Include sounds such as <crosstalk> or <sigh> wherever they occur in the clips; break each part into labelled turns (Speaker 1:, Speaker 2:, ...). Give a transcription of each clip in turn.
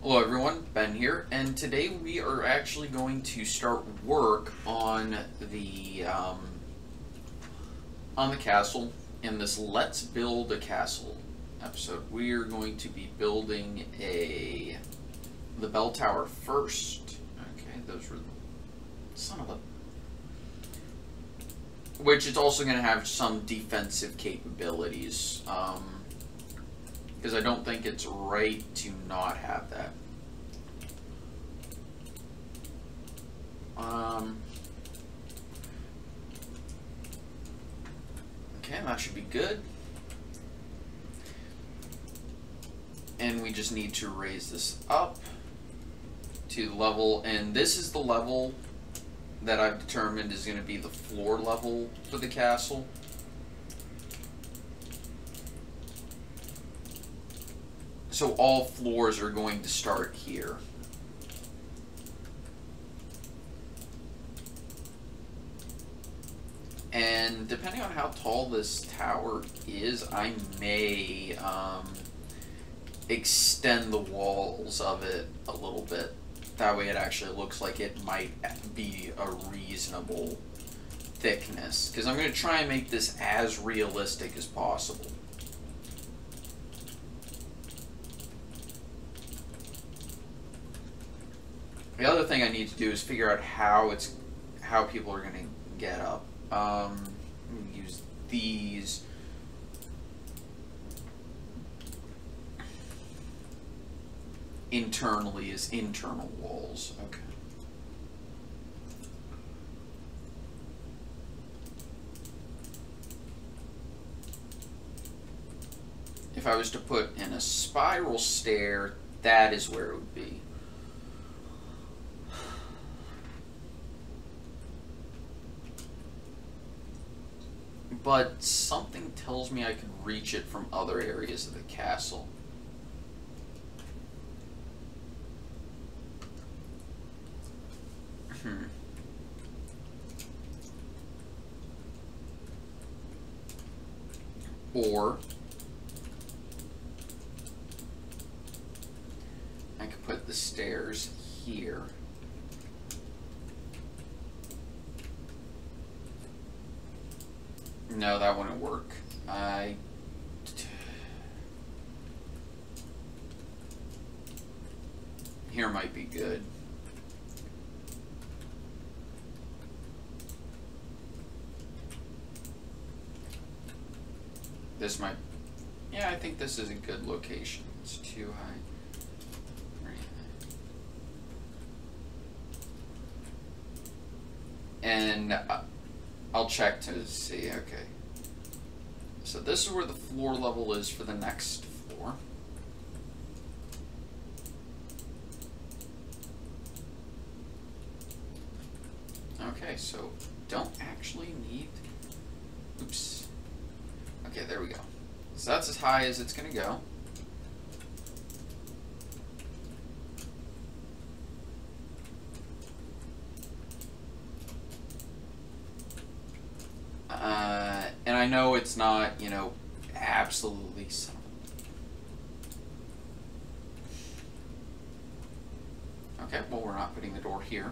Speaker 1: Hello everyone, Ben here, and today we are actually going to start work on the um, on the castle in this Let's Build a Castle episode. We are going to be building a the bell tower first. Okay, those were son of a which is also going to have some defensive capabilities. Um, because I don't think it's right to not have that. Um, okay, that should be good. And we just need to raise this up to level, and this is the level that I've determined is going to be the floor level for the castle. So all floors are going to start here. And depending on how tall this tower is, I may um, extend the walls of it a little bit. That way it actually looks like it might be a reasonable thickness. Because I'm going to try and make this as realistic as possible. The other thing I need to do is figure out how it's how people are going to get up. Um, use these. Internally as internal walls. Okay. If I was to put in a spiral stair, that is where it would be. But something tells me I could reach it from other areas of the castle. Hmm. Or I could put the stairs here. No, that wouldn't work. I... Here might be good. This might... Yeah, I think this is a good location. It's too high. And... Uh, I'll check to see, okay. So this is where the floor level is for the next floor. Okay, so don't actually need, oops. Okay, there we go. So that's as high as it's gonna go. Know it's not, you know, absolutely Okay, well we're not putting the door here,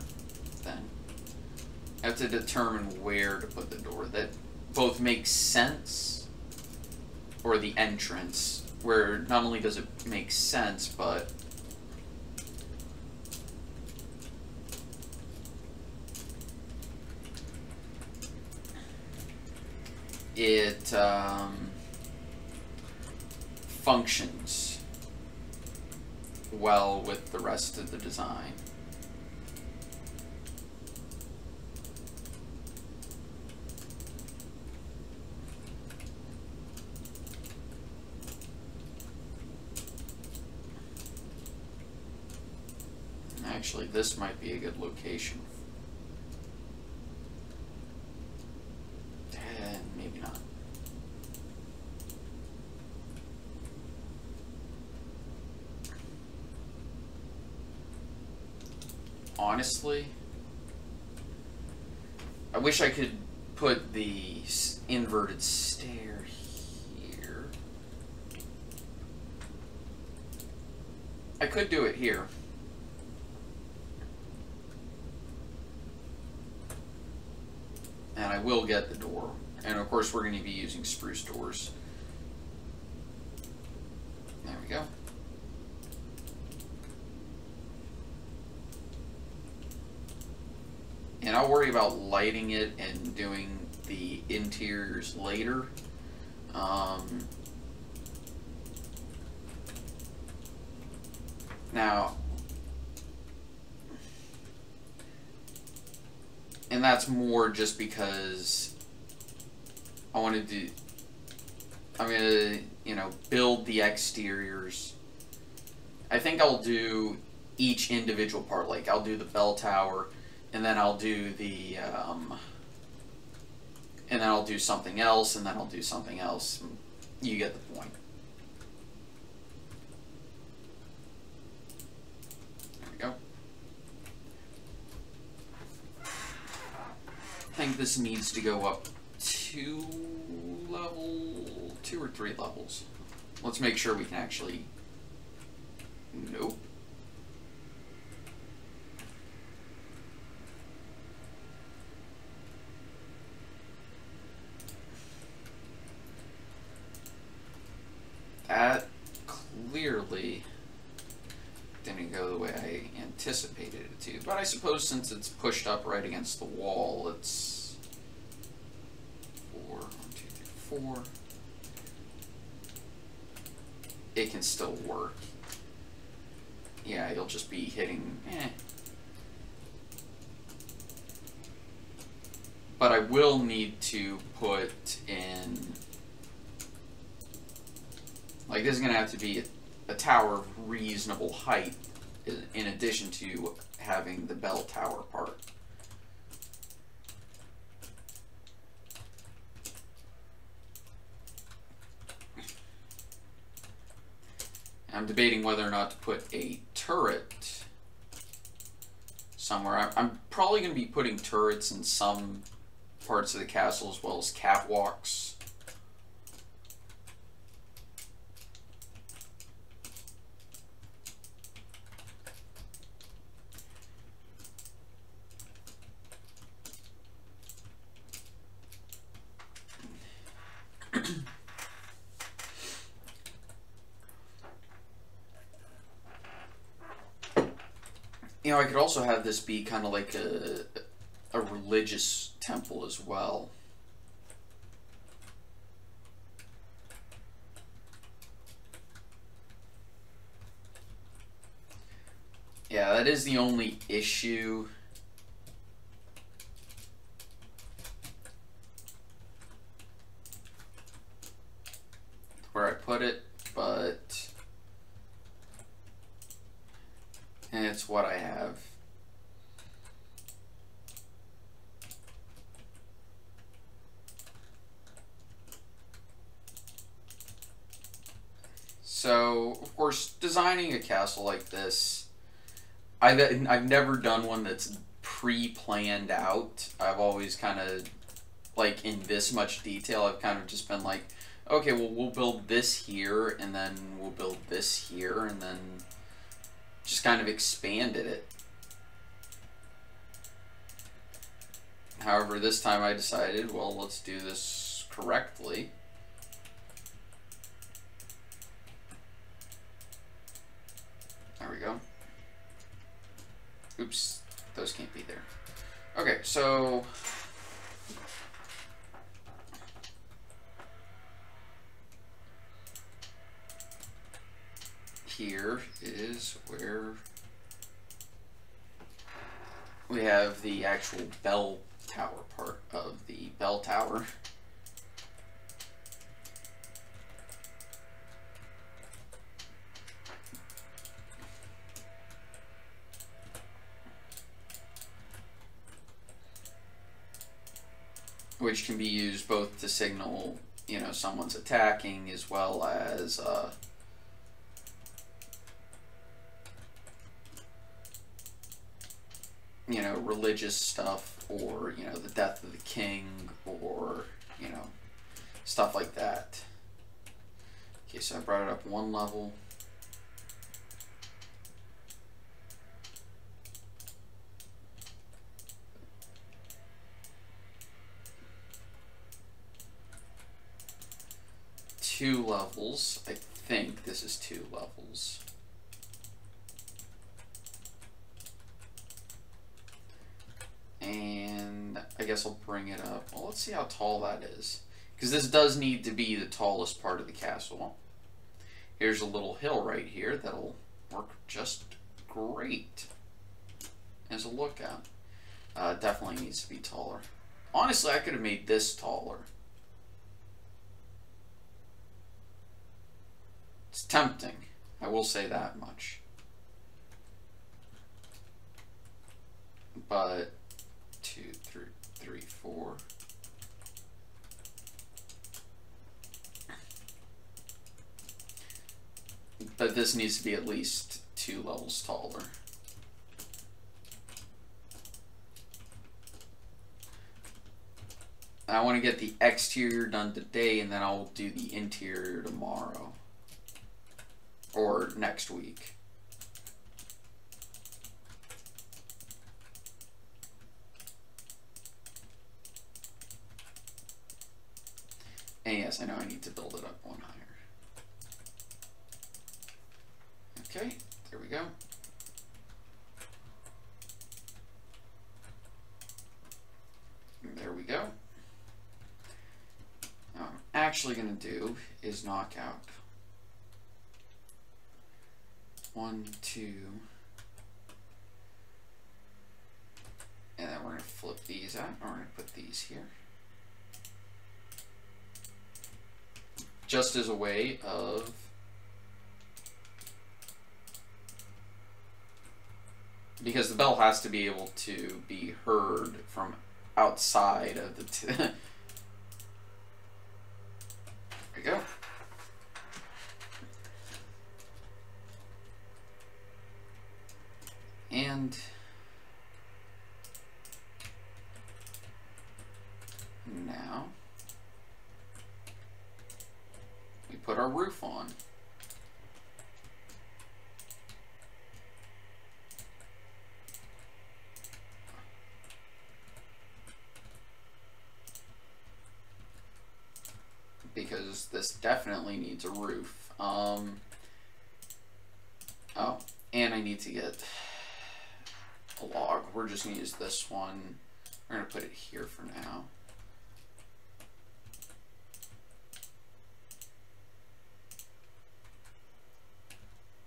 Speaker 1: then. I have to determine where to put the door that both makes sense, or the entrance, where not only does it make sense, but it um, functions well with the rest of the design. Actually, this might be a good location honestly. I wish I could put the inverted stair here. I could do it here. And I will get the door. And of course we're going to be using spruce doors. There we go. And I'll worry about lighting it and doing the interiors later. Um, now, and that's more just because I wanted to. I'm gonna, you know, build the exteriors. I think I'll do each individual part. Like I'll do the bell tower, and then I'll do the, um, and then I'll do something else, and then I'll do something else. You get the point. There we go. I think this needs to go up two level, two or three levels. Let's make sure we can actually. Nope. That clearly didn't go the way I anticipated it to. But I suppose since it's pushed up right against the wall, it's four, one, two, three, four. It can still work. Yeah, you'll just be hitting, eh. But I will need to put in like this is going to have to be a, a tower of reasonable height in addition to having the bell tower part. I'm debating whether or not to put a turret somewhere. I'm probably going to be putting turrets in some parts of the castle as well as catwalks. You know, I could also have this be kind of like a, a religious temple as well. Yeah, that is the only issue. Where I put it, but and it's what I have. So, of course, designing a castle like this, I've, I've never done one that's pre-planned out. I've always kind of, like, in this much detail, I've kind of just been like, okay, well, we'll build this here, and then we'll build this here, and then just kind of expanded it. However, this time I decided, well, let's do this correctly. There we go. Oops, those can't be there. Okay, so here is where we have the actual bell tower part of the bell tower. Which can be used both to signal, you know, someone's attacking as well as uh, you know, religious stuff or, you know, the death of the king or, you know, stuff like that. Okay, so I brought it up one level. Two levels. I think this is two levels. And I guess I'll bring it up. Well, let's see how tall that is. Because this does need to be the tallest part of the castle. Here's a little hill right here that'll work just great as a lookout. Uh, definitely needs to be taller. Honestly, I could have made this taller. It's tempting. I will say that much. But two, three, three, four. But this needs to be at least two levels taller. I want to get the exterior done today and then I'll do the interior tomorrow. Or next week. And yes, I know I need to build it up one higher. Okay, there we go. There we go. Now, what I'm actually going to do is knock out one, two, and then we're going to flip these out. We're going to put these here. just as a way of because the bell has to be able to be heard from outside of the <laughs> there we go and now we put our roof on. Because this definitely needs a roof. Um, oh, and I need to get log. We're just going to use this one. We're going to put it here for now.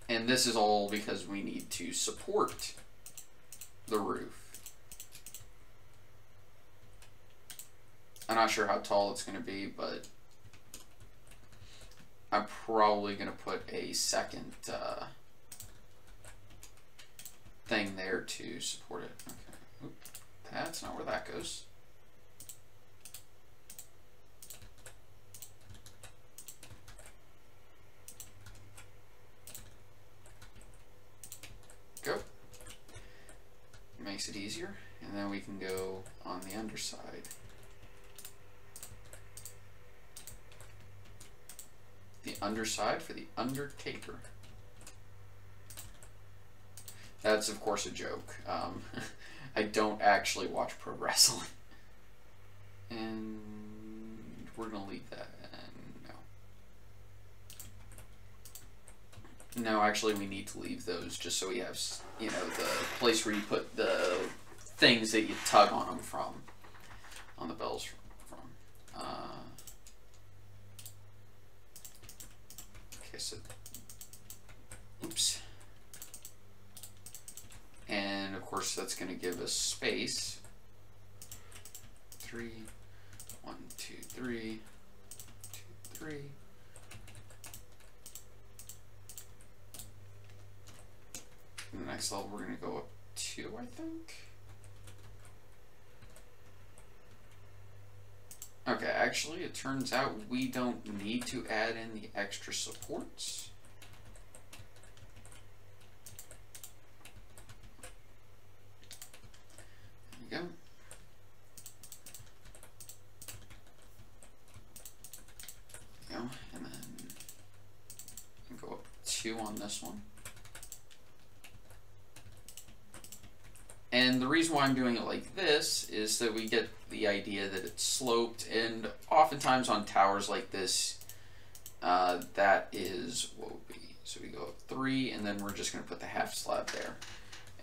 Speaker 1: And this is all because we need to support the roof. I'm not sure how tall it's going to be, but I'm probably going to put a second uh, thing there to support it. Okay. Oop, that's not where that goes. Go. Makes it easier. And then we can go on the underside. The underside for the Undertaker. That's, of course, a joke. Um, <laughs> I don't actually watch pro wrestling. And we're to leave that. No, actually, we need to leave those just so we have, you know, the place where you put the things that you tug on them from, on the bells from. Uh, okay, so, oops. And of course, that's going to give us space. Three, one, two, three, two, three. the next level we're going to go up two, I think. Okay, actually, it turns out we don't need to add in the extra supports. 2 on this one. And the reason why I'm doing it like this is that we get the idea that it's sloped, and oftentimes on towers like this, uh, that is what would be. So we go up 3, and then we're just going to put the half slab there.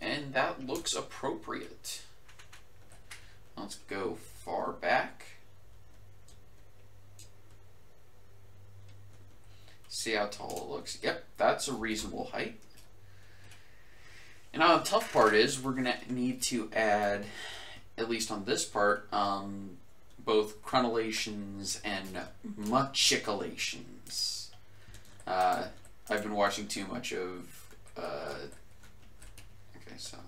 Speaker 1: And that looks appropriate. Let's go far back. See how tall it looks. Yep, that's a reasonable height. And now the tough part is we're going to need to add, at least on this part, um, both crenellations and machicolations. Uh, I've been watching too much of. Uh, okay, so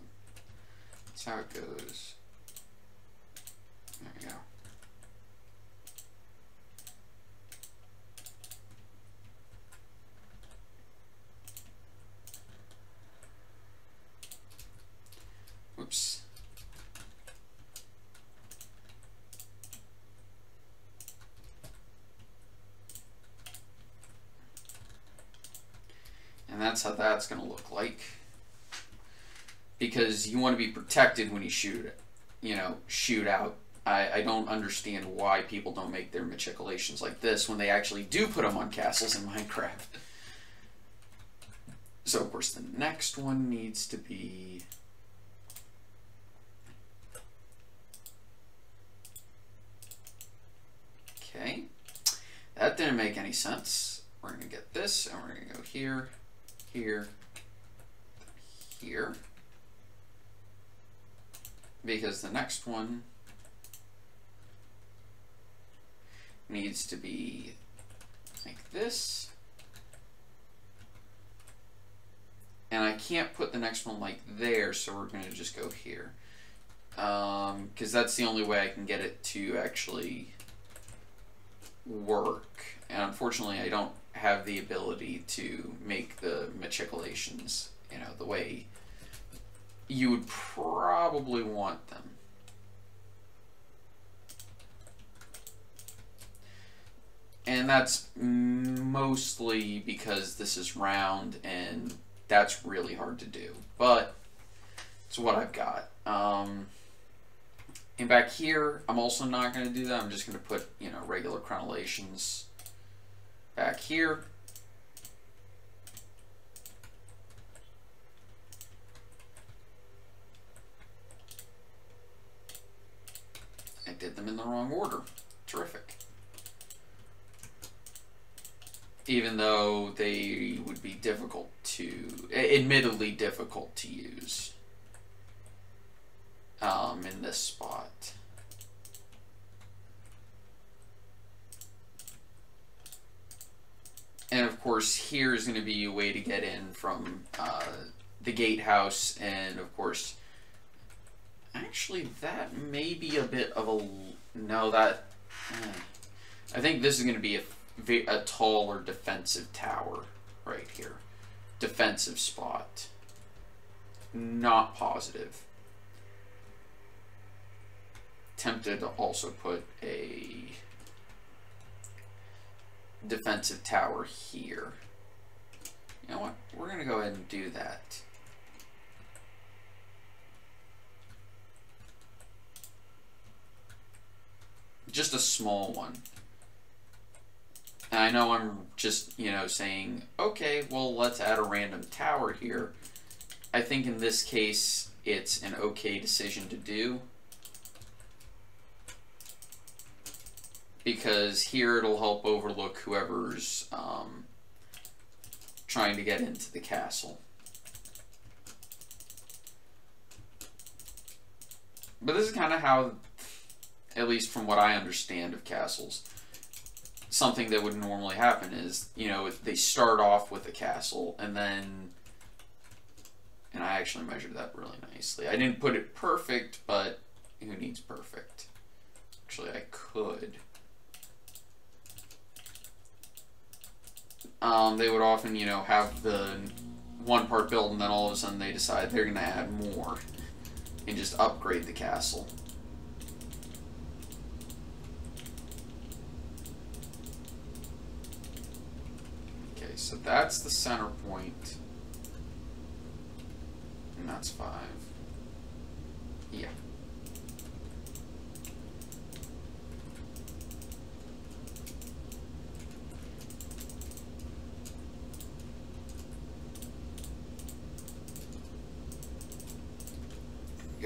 Speaker 1: that's how it goes. There we go. Whoops. And that's how that's going to look like. Because you want to be protected when you shoot it. You know, shoot out. I, I don't understand why people don't make their machicolations like this when they actually do put them on castles in <laughs> Minecraft. So, of course, the next one needs to be... Okay. That didn't make any sense. We're going to get this, and we're going to go here, here, here. Because the next one needs to be like this. And I can't put the next one like there, so we're going to just go here. Because um, that's the only way I can get it to actually work. And unfortunately, I don't have the ability to make the machicolations, you know, the way you would probably want them. And that's mostly because this is round and that's really hard to do. But it's what I've got. Um, and back here, I'm also not going to do that. I'm just going to put, you know, regular crenellations back here. I did them in the wrong order. Terrific. Even though they would be difficult to, admittedly difficult to use um, in this spot. And of course, here is going to be a way to get in from uh, the gatehouse, and of course, actually, that may be a bit of a no. That eh. I think this is going to be a, a taller defensive tower right here, defensive spot. Not positive tempted to also put a defensive tower here. You know what? We're going to go ahead and do that. Just a small one. And I know I'm just, you know, saying, okay, well, let's add a random tower here. I think in this case, it's an okay decision to do. Because here it'll help overlook whoever's um, trying to get into the castle. But this is kind of how, at least from what I understand of castles, something that would normally happen is, you know, they start off with a castle and then, and I actually measured that really nicely. I didn't put it perfect, but who needs perfect? Actually, I could. Um, they would often, you know, have the one part built and then all of a sudden they decide they're going to add more and just upgrade the castle. Okay, so that's the center point. And that's five. Yeah.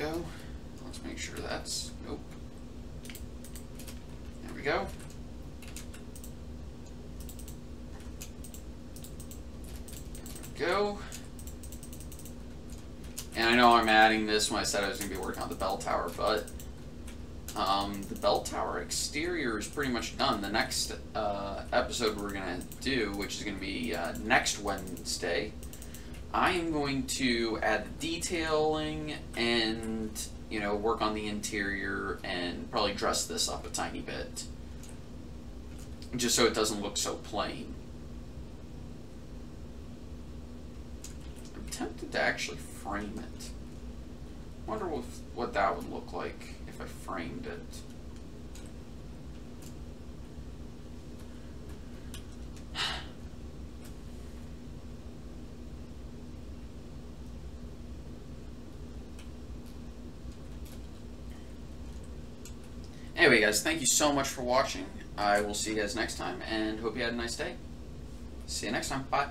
Speaker 1: go. Let's make sure that's, nope. There we go. There we go. I'm adding this when I said I was going to be working on the bell tower, but um, the bell tower exterior is pretty much done. The next uh, episode we're going to do, which is going to be uh, next Wednesday, I am going to add the detailing and, you know, work on the interior and probably dress this up a tiny bit. Just so it doesn't look so plain. I'm tempted to actually frame it. I wonder what, what that would look like if I framed it. <sighs> Anyway, guys, thank you so much for watching. I will see you guys next time, and hope you had a nice day. See you next time. Bye.